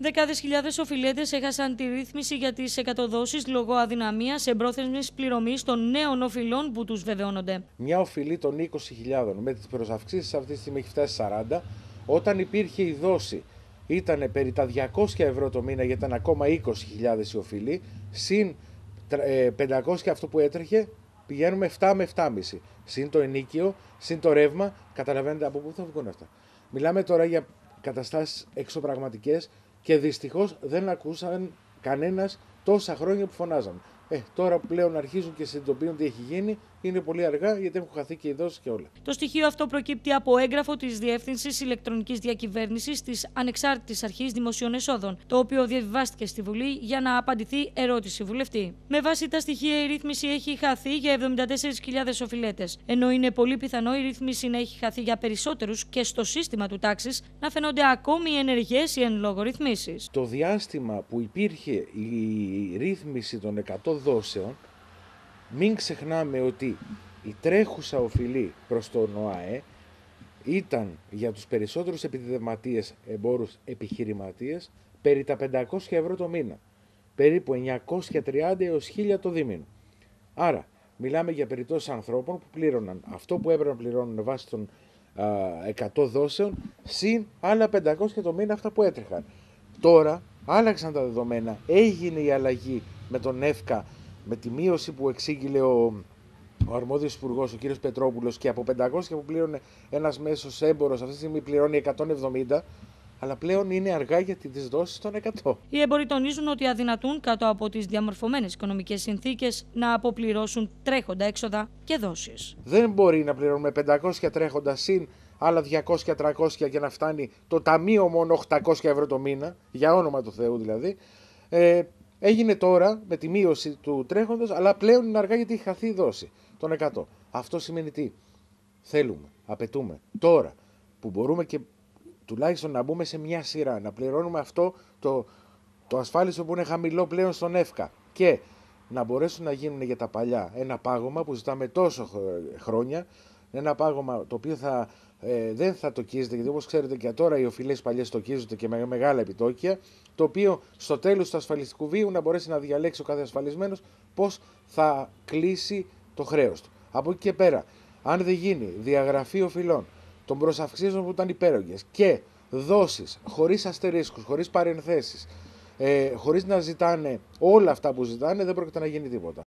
Δεκάδες χιλιάδες οφειλέτες έχασαν τη ρύθμιση για τις εκατοδόσεις λόγω αδυναμίας εμπρόθεσμης πληρωμής των νέων οφειλών που τους βεβαιώνονται. Μια οφειλή των 20.000 με τις προσαυξήσεις αυτή τη στιγμή έχει φτάσει 40. Όταν υπήρχε η δόση ήταν περί τα 200 ευρώ το μήνα γιατί ήταν ακόμα 20.000 η οφειλή, συν 500 αυτό που έτρεχε πηγαίνουμε 7 με 7,5. Συν το ενίκιο, συν το ρεύμα, καταλαβαίνετε από πού θα βγουν αυτά. Μιλάμε τώρα για καταστάσεις εξωπραγματικές και δυστυχώς δεν ακούσαν κανένας τόσα χρόνια που φωνάζαν. Ε, τώρα που πλέον αρχίζουν και συνειδητοποιούν τι έχει γίνει, είναι πολύ αργά γιατί έχουν χαθεί και οι δόσεις και όλα. Το στοιχείο αυτό προκύπτει από έγγραφο της Διεύθυνσης Ηλεκτρονικής Διακυβέρνησης της Ανεξάρτητης Αρχής Δημοσίων Εσόδων, το οποίο διαβιβάστηκε στη Βουλή για να απαντηθεί ερώτηση βουλευτή. Με βάση τα στοιχεία, η ρύθμιση έχει χαθεί για 74.000 οφειλέτες, ενώ είναι πολύ πιθανό η ρύθμιση να έχει χαθεί για περισσότερους και στο σύστημα του τάξης να φαίνονται ακόμη ενεργές οι εν λόγω ρυθμίσεις. Το διάστημα που υπήρχε η ρύθμιση των 100 δόσεων μην ξεχνάμε ότι η τρέχουσα οφειλή προς τον ΟΑΕ ήταν για τους περισσότερους επιδευματίες εμπόρους επιχειρηματίες περί τα 500 ευρώ το μήνα. Περίπου 930 έως 1000 το δίμηνο. Άρα, μιλάμε για περιπτώσεις ανθρώπων που πλήρωναν αυτό που έπρεπε να πληρώνουν βάσει των α, 100 δόσεων, συν άλλα 500 το μήνα αυτά που έτρεχαν. Τώρα, άλλαξαν τα δεδομένα, έγινε η αλλαγή με τον ΕΦΚΑ με τη μείωση που εξήγηλε ο, ο αρμόδιος υπουργός, ο κύριος Πετρόπουλος και από 500 που πλήρωνε ένας μέσος έμπορος αυτή τη στιγμή πληρώνει 170 αλλά πλέον είναι αργά για τις δόσεις των 100. Οι έμποροι τονίζουν ότι αδυνατούν κάτω από τις διαμορφωμένες οικονομικές συνθήκες να αποπληρώσουν τρέχοντα έξοδα και δόσεις. Δεν μπορεί να πληρώνουμε 500 τρέχοντα συν άλλα 200-300 για να φτάνει το ταμείο μόνο 800 ευρώ το μήνα, για όνομα του Θεού δηλαδή. Ε, Έγινε τώρα με τη μείωση του τρέχοντος, αλλά πλέον είναι αργά γιατί έχει χαθεί η δόση των 100. Αυτό σημαίνει τι; Θέλουμε, απαιτούμε τώρα που μπορούμε και τουλάχιστον να μπούμε σε μια σειρά, να πληρώνουμε αυτό το, το ασφάλιστο που είναι χαμηλό πλέον στον ΕΦΚΑ και να μπορέσουν να γίνουν για τα παλιά ένα πάγωμα που ζητάμε τόσο χρόνια, ένα πάγωμα το οποίο θα, ε, δεν θα τοκίζεται, γιατί όπως ξέρετε και τώρα οι οφειλές παλιές τοκίζονται και με μεγάλα επιτόκια, το οποίο στο τέλος του ασφαλιστικού βίου να μπορέσει να διαλέξει ο κάθε ασφαλισμένος πώς θα κλείσει το χρέος του. Από εκεί και πέρα, αν δεν γίνει διαγραφή οφειλών των προσαυξήσεων που ήταν υπέρογγες και δόσεις χωρίς αστερίσκους, χωρίς παρενθέσεις, ε, χωρίς να ζητάνε όλα αυτά που ζητάνε, δεν πρόκειται να γίνει τίποτα.